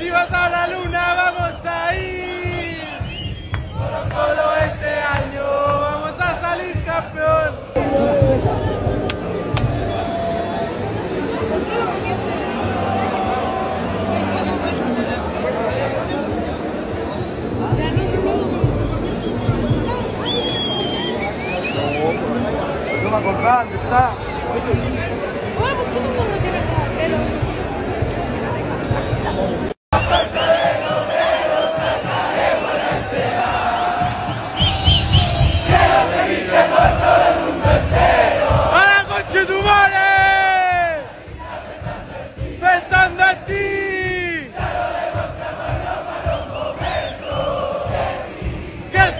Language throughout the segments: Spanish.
si vas a la luna vamos a ir. Solo este año vamos a salir campeón. Comprando, está. Bueno, ¿por qué no me tienes pelo? ¡Para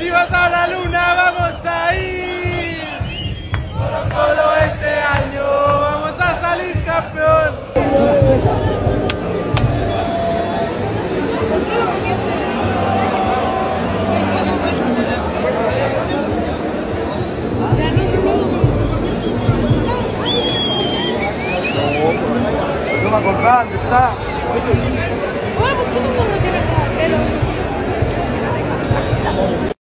si vas a la luna vamos a ir. Solo este año vamos a salir campeón. Va comprando, está. Bueno, ¿por qué no